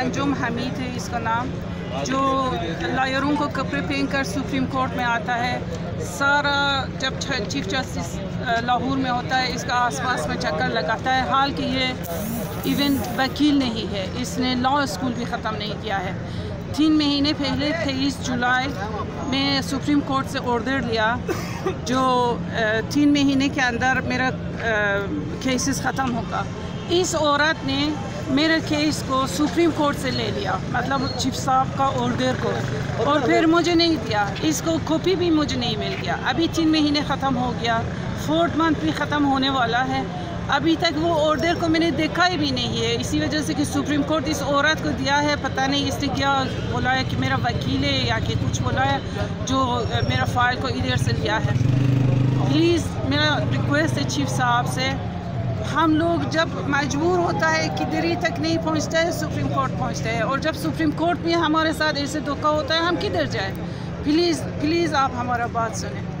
انجم حمید ہے اس کا نام، جو لائروں کو کپڑے پہن کر سپریم کورٹ میں آتا ہے۔ سارا جب چیف جسٹس لاہور میں ہوتا ہے، اس کا آس پاس میں چکر لگاتا ہے۔ حال کہ یہ ایون وکیل نہیں ہے، اس نے لا اسکول بھی ختم نہیں کیا ہے۔ تین مہینے پہلے تیئیس جولائی میں سپریم کورٹ سے آرڈر لیا، جو تین مہینے کے اندر میرا کیسز ختم ہوگا۔ اس عورت نے میرے کیس کو سپریم کورٹ سے لے لیا مطلب چیف صاحب کا آرڈر کو۔ اور پھر مجھے نہیں دیا، اس کو کاپی بھی مجھے نہیں مل گیا۔ ابھی تین مہینے ختم ہو گیا فورتھ منتھ بھی ختم ہونے والا ہے۔ ابھی تک وہ آرڈر کو میں نے دیکھا ہی بھی نہیں ہے۔ اسی وجہ سے کہ سپریم کورٹ اس عورت کو دیا ہے، پتہ نہیں اس نے کیا بولا ہے کہ میرا وکیل ہے یا کہ کچھ بولا ہے جو میرا فائل کو ادھر سے لیا ہے۔ پلیز میرا ریکویسٹ ہے چیف صاحب سے۔ ہم لوگ جب مجبور ہوتا ہے کہ دری تک نہیں پہنچتا ہے، سپریم کورٹ پہنچتا ہے۔ اور جب سپریم کورٹ میں ہمارے ساتھ ایسے دھوکہ ہوتا ہے، ہم کدھر جائیں؟ پلیز پلیز آپ ہمارا بات سنیں۔